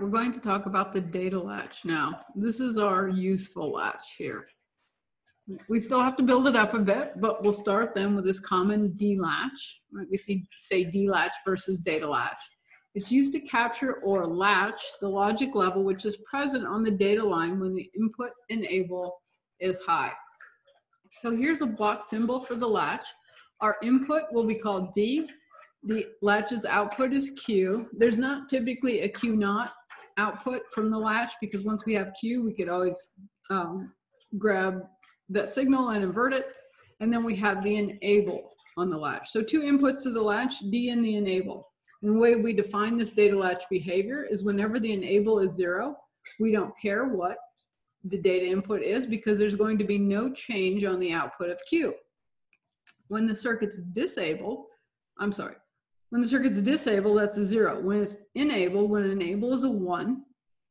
we're going to talk about the data latch now. This is our useful latch here. We still have to build it up a bit, but we'll start then with this common D latch. Right? We see say D latch versus data latch. It's used to capture or latch the logic level which is present on the data line when the input enable is high. So here's a block symbol for the latch. Our input will be called D the latch's output is Q. There's not typically a Q naught output from the latch because once we have Q, we could always um, grab that signal and invert it. And then we have the enable on the latch. So two inputs to the latch, D and the enable. And the way we define this data latch behavior is whenever the enable is zero, we don't care what the data input is because there's going to be no change on the output of Q. When the circuit's disabled, I'm sorry, when the circuit's disabled, that's a zero. When it's enabled, when enable is a one,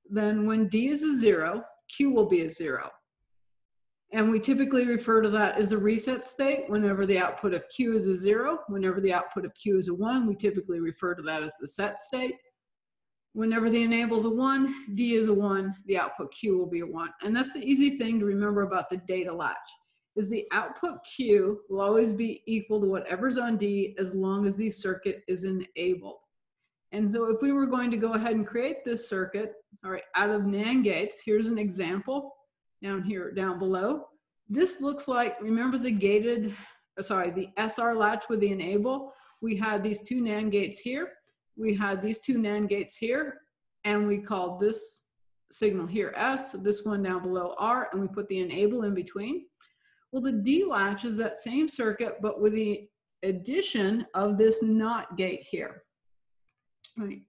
then when D is a zero, Q will be a zero. And we typically refer to that as the reset state. Whenever the output of Q is a zero, whenever the output of Q is a one, we typically refer to that as the set state. Whenever the enable is a one, D is a one, the output Q will be a one. And that's the easy thing to remember about the data latch is the output Q will always be equal to whatever's on D as long as the circuit is enabled. And so if we were going to go ahead and create this circuit, all right, out of NAND gates, here's an example down here, down below. This looks like, remember the gated, uh, sorry, the SR latch with the enable? We had these two NAND gates here. We had these two NAND gates here, and we called this signal here S, this one down below R, and we put the enable in between. Well, the D latch is that same circuit, but with the addition of this NOT gate here. Right.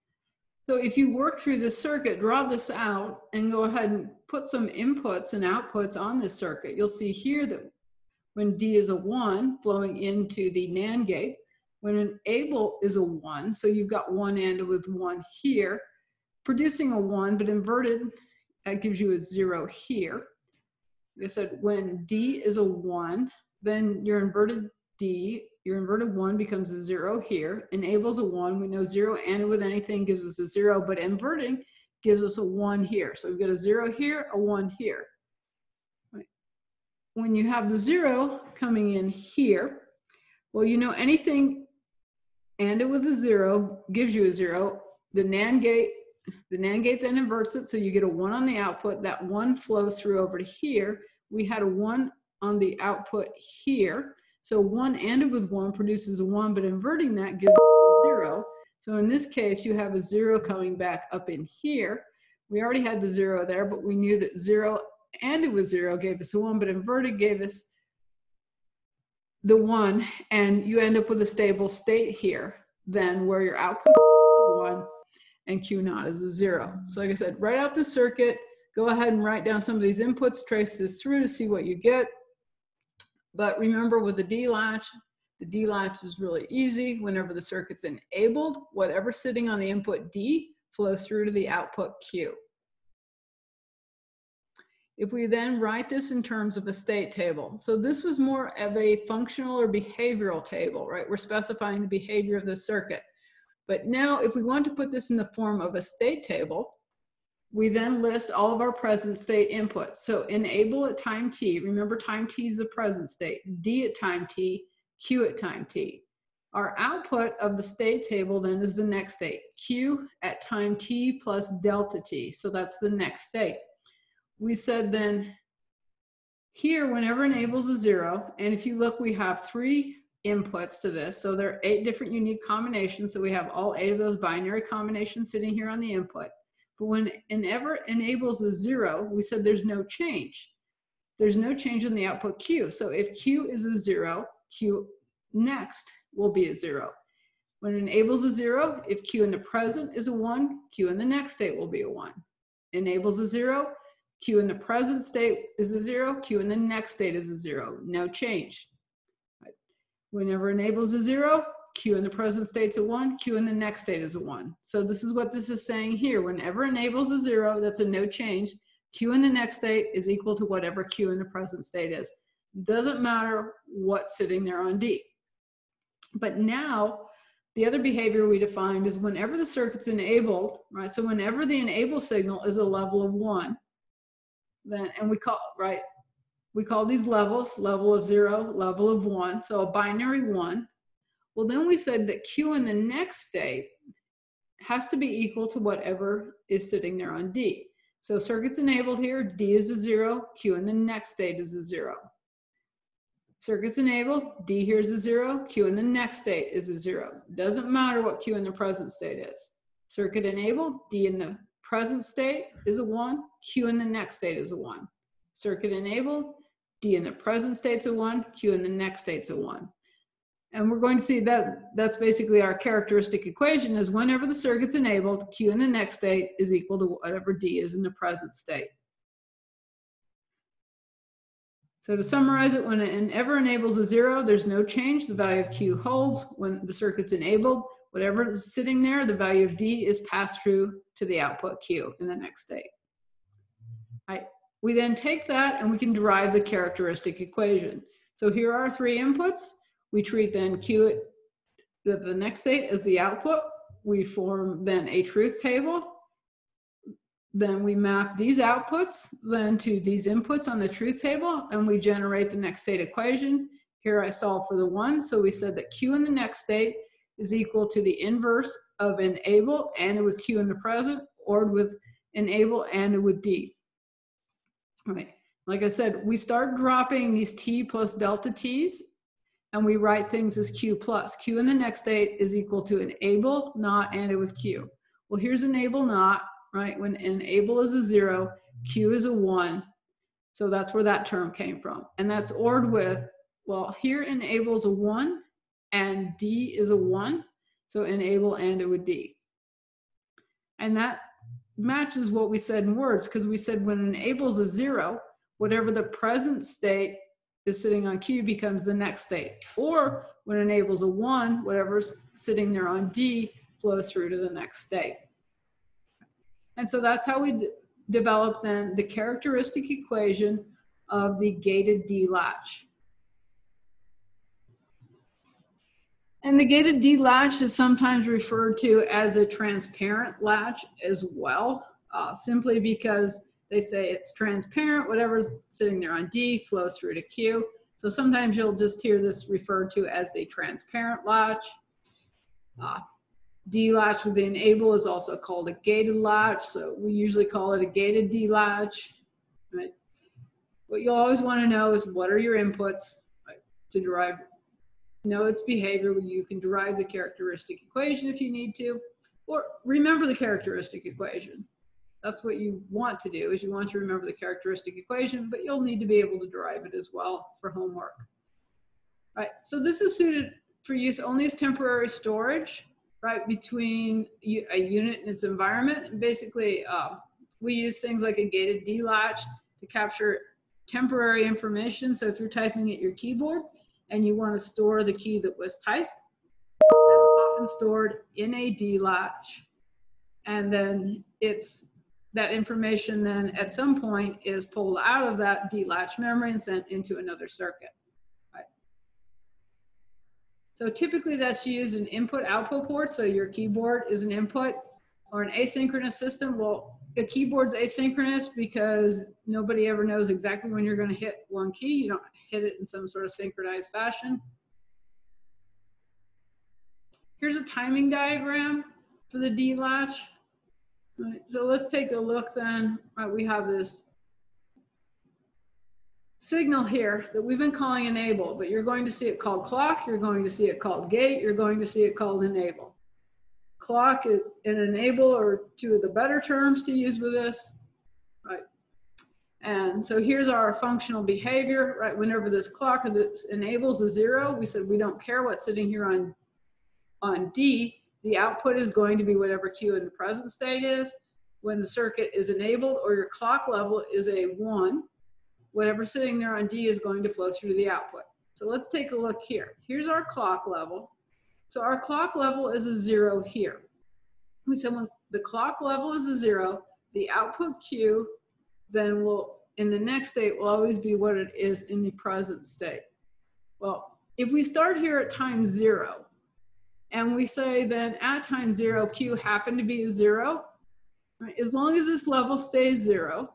So if you work through the circuit, draw this out and go ahead and put some inputs and outputs on this circuit, you'll see here that when D is a one flowing into the NAND gate, when enable is a one, so you've got one AND with one here, producing a one, but inverted, that gives you a zero here they said when D is a one, then your inverted D, your inverted one becomes a zero here, enables a one. We know zero and with anything gives us a zero, but inverting gives us a one here. So we've got a zero here, a one here. When you have the zero coming in here, well, you know anything and it with a zero gives you a zero. The NAND gate the NAND gate then inverts it, so you get a one on the output. That one flows through over to here. We had a one on the output here. So one ANDed with one produces a one, but inverting that gives zero. So in this case, you have a zero coming back up in here. We already had the zero there, but we knew that zero ANDed with zero gave us a one, but inverted gave us the one, and you end up with a stable state here, then where your output is one and Q naught is a zero. So like I said, write out the circuit, go ahead and write down some of these inputs, trace this through to see what you get. But remember with the D latch, the D latch is really easy. Whenever the circuit's enabled, whatever's sitting on the input D flows through to the output Q. If we then write this in terms of a state table, so this was more of a functional or behavioral table, right? We're specifying the behavior of the circuit. But now if we want to put this in the form of a state table, we then list all of our present state inputs. So enable at time t, remember time t is the present state, d at time t, q at time t. Our output of the state table then is the next state, q at time t plus delta t. So that's the next state. We said then here, whenever enables a zero, and if you look, we have three inputs to this. So there are eight different unique combinations. So we have all eight of those binary combinations sitting here on the input. But when ever enables a zero, we said there's no change. There's no change in the output Q. So if Q is a zero, Q next will be a zero. When it enables a zero, if Q in the present is a one, Q in the next state will be a one. Enables a zero, Q in the present state is a zero, Q in the next state is a zero. No change. Whenever enables a zero, Q in the present state's a one, Q in the next state is a one. So this is what this is saying here. Whenever enables a zero, that's a no change. Q in the next state is equal to whatever Q in the present state is. Doesn't matter what's sitting there on D. But now the other behavior we defined is whenever the circuit's enabled, right? So whenever the enable signal is a level of one, then, and we call, right? We call these levels, level of zero, level of one, so a binary one. Well, then we said that Q in the next state has to be equal to whatever is sitting there on D. So circuit's enabled here, D is a zero, Q in the next state is a zero. Circuit's enabled, D here is a zero, Q in the next state is a zero. Doesn't matter what Q in the present state is. Circuit enabled, D in the present state is a one, Q in the next state is a one. Circuit enabled, D in the present state's a one, Q in the next state's a one. And we're going to see that that's basically our characteristic equation is whenever the circuit's enabled, Q in the next state is equal to whatever D is in the present state. So to summarize it, when it ever enables a zero, there's no change. The value of Q holds. When the circuit's enabled, whatever is sitting there, the value of D is passed through to the output Q in the next state. We then take that and we can derive the characteristic equation. So here are three inputs. We treat then Q the, the next state as the output. We form then a truth table. Then we map these outputs then to these inputs on the truth table and we generate the next state equation. Here I solve for the one. So we said that Q in the next state is equal to the inverse of enable and with Q in the present or with enable and with D. Right. Like I said, we start dropping these T plus delta T's and we write things as Q plus. Q in the next state is equal to enable, not, and it with Q. Well, here's enable not, right? When enable is a zero, Q is a one. So that's where that term came from. And that's ORed with, well, here enable is a one and D is a one. So enable and it with D. And that matches what we said in words because we said when enable is a zero, whatever the present state is sitting on Q becomes the next state. Or when enables a one, whatever's sitting there on D flows through to the next state. And so that's how we develop then the characteristic equation of the gated D latch. And the gated D latch is sometimes referred to as a transparent latch as well, uh, simply because they say it's transparent, whatever's sitting there on D flows through to Q. So sometimes you'll just hear this referred to as the transparent latch. Uh, D latch with the enable is also called a gated latch. So we usually call it a gated D latch. Right? What you'll always want to know is what are your inputs to derive, know its behavior. You can derive the characteristic equation if you need to, or remember the characteristic equation that's what you want to do is you want to remember the characteristic equation, but you'll need to be able to derive it as well for homework. Right, so this is suited for use only as temporary storage, right, between a unit and its environment. And basically, uh, we use things like a gated D latch to capture temporary information. So if you're typing at your keyboard and you want to store the key that was typed, that's often stored in a D latch. And then it's that information then at some point is pulled out of that D-latch memory and sent into another circuit. So typically that's used in input output ports. So your keyboard is an input or an asynchronous system. Well, a keyboard's asynchronous because nobody ever knows exactly when you're going to hit one key. You don't hit it in some sort of synchronized fashion. Here's a timing diagram for the D-latch. Right, so let's take a look then. Right, we have this signal here that we've been calling enable, but you're going to see it called clock, you're going to see it called gate, you're going to see it called enable. Clock and enable are two of the better terms to use with this, right? And so here's our functional behavior, right? Whenever this clock or this enables a zero, we said we don't care what's sitting here on, on D, the output is going to be whatever Q in the present state is. When the circuit is enabled or your clock level is a one, whatever sitting there on D is going to flow through the output. So let's take a look here. Here's our clock level. So our clock level is a zero here. We said when the clock level is a zero, the output Q then will, in the next state, will always be what it is in the present state. Well, if we start here at time zero, and we say then at time zero, Q happened to be a zero, right? As long as this level stays zero,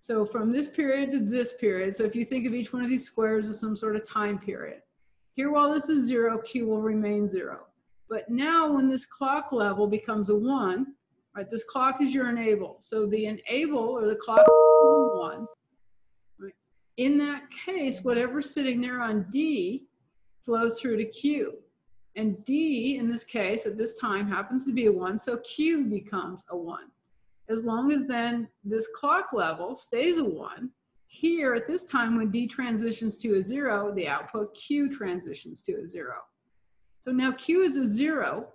so from this period to this period, so if you think of each one of these squares as some sort of time period, here while this is zero, Q will remain zero. But now when this clock level becomes a one, right, this clock is your enable. So the enable or the clock is a one. Right? In that case, whatever's sitting there on D flows through to Q. And D, in this case, at this time, happens to be a one, so Q becomes a one. As long as then this clock level stays a one, here at this time when D transitions to a zero, the output Q transitions to a zero. So now Q is a zero.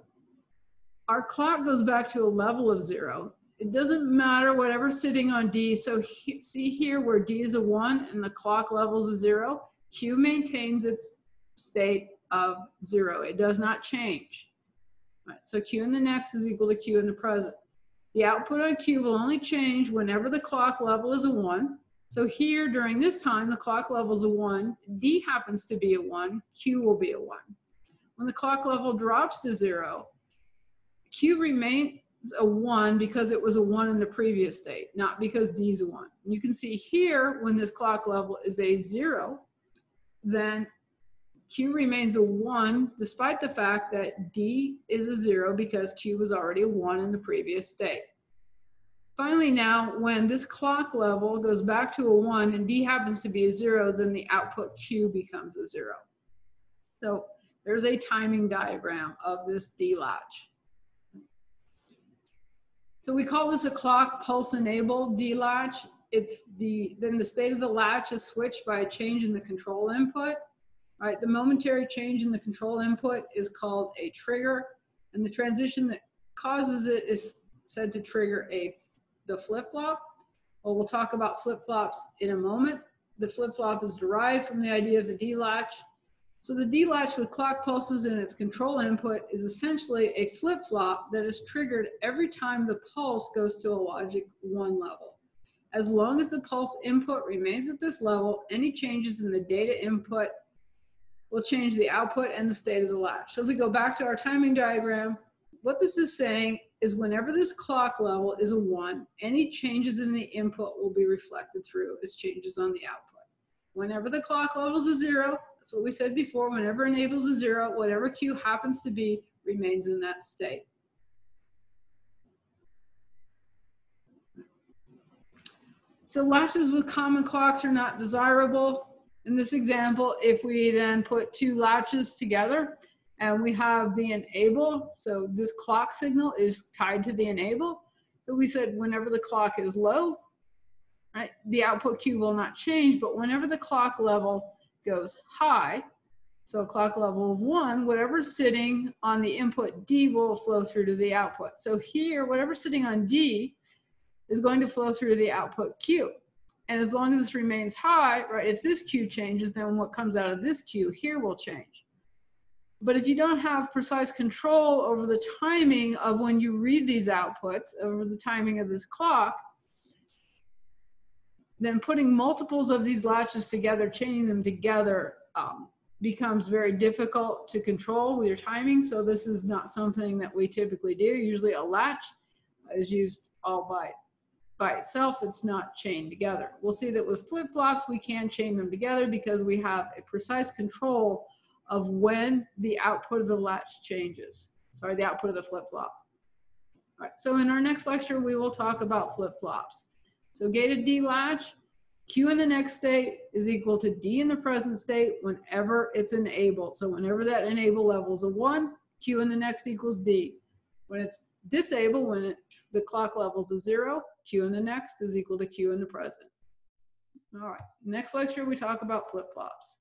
Our clock goes back to a level of zero. It doesn't matter whatever's sitting on D. So he, see here where D is a one and the clock level is a zero, Q maintains its state of zero. It does not change. Right, so Q in the next is equal to Q in the present. The output on Q will only change whenever the clock level is a one. So here during this time, the clock level is a one, D happens to be a one, Q will be a one. When the clock level drops to zero, Q remains a one because it was a one in the previous state, not because D is a one. You can see here when this clock level is a zero, then Q remains a one despite the fact that D is a zero because Q was already a one in the previous state. Finally now, when this clock level goes back to a one and D happens to be a zero, then the output Q becomes a zero. So there's a timing diagram of this D latch. So we call this a clock pulse enabled D latch. It's the, then the state of the latch is switched by a change in the control input. Right, the momentary change in the control input is called a trigger, and the transition that causes it is said to trigger a the flip-flop. Well, we'll talk about flip-flops in a moment. The flip-flop is derived from the idea of the D-latch. So the D-latch with clock pulses in its control input is essentially a flip-flop that is triggered every time the pulse goes to a logic one level. As long as the pulse input remains at this level, any changes in the data input will change the output and the state of the latch. So if we go back to our timing diagram, what this is saying is whenever this clock level is a one, any changes in the input will be reflected through as changes on the output. Whenever the clock level is a zero, that's what we said before, whenever enables a zero, whatever Q happens to be remains in that state. So latches with common clocks are not desirable in this example, if we then put two latches together and we have the enable, so this clock signal is tied to the enable. So we said whenever the clock is low, right, the output Q will not change, but whenever the clock level goes high, so a clock level of one, whatever's sitting on the input D will flow through to the output. So here, whatever's sitting on D is going to flow through to the output Q. And as long as this remains high, right, if this Q changes, then what comes out of this Q here will change. But if you don't have precise control over the timing of when you read these outputs, over the timing of this clock, then putting multiples of these latches together, chaining them together, um, becomes very difficult to control with your timing. So this is not something that we typically do. Usually a latch is used all by by itself, it's not chained together. We'll see that with flip-flops, we can chain them together because we have a precise control of when the output of the latch changes. Sorry, the output of the flip-flop. All right, so in our next lecture, we will talk about flip-flops. So gated D latch, Q in the next state is equal to D in the present state whenever it's enabled. So whenever that enable level is a one, Q in the next equals D. When it's disabled, when it, the clock level is a zero, Q in the next is equal to Q in the present. All right, next lecture we talk about flip-flops.